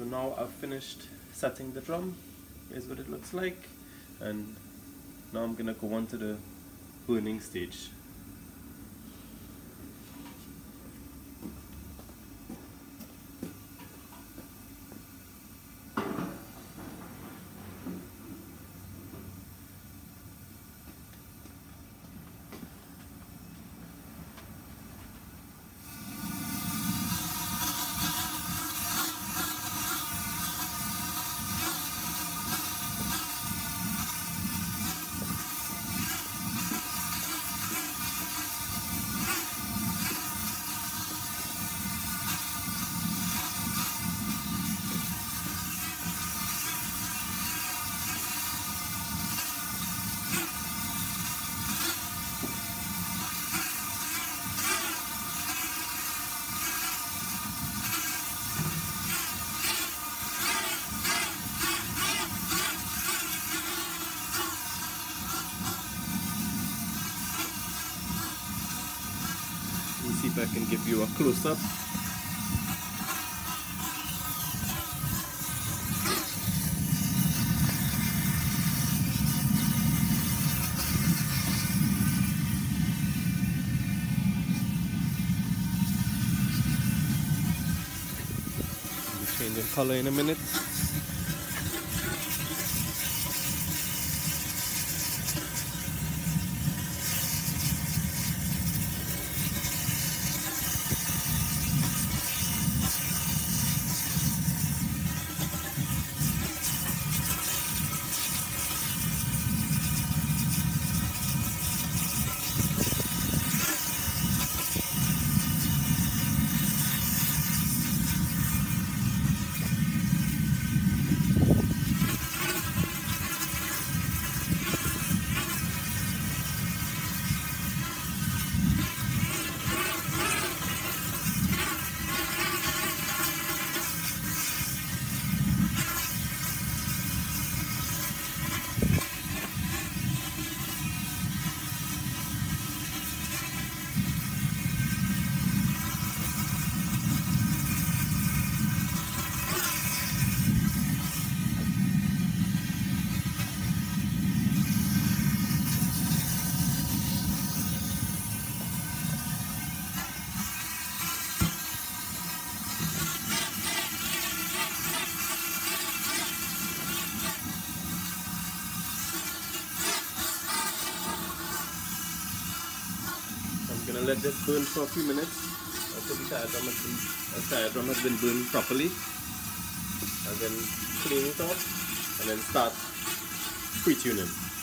so now I've finished setting the drum here's what it looks like. And now I'm gonna go on to the burning stage see if I can give you a close-up. Changing color in a minute. Gonna let this burn for a few minutes until the tire drum has been, the tire drum has been burned properly. And then clean it off and then start pre-tuning.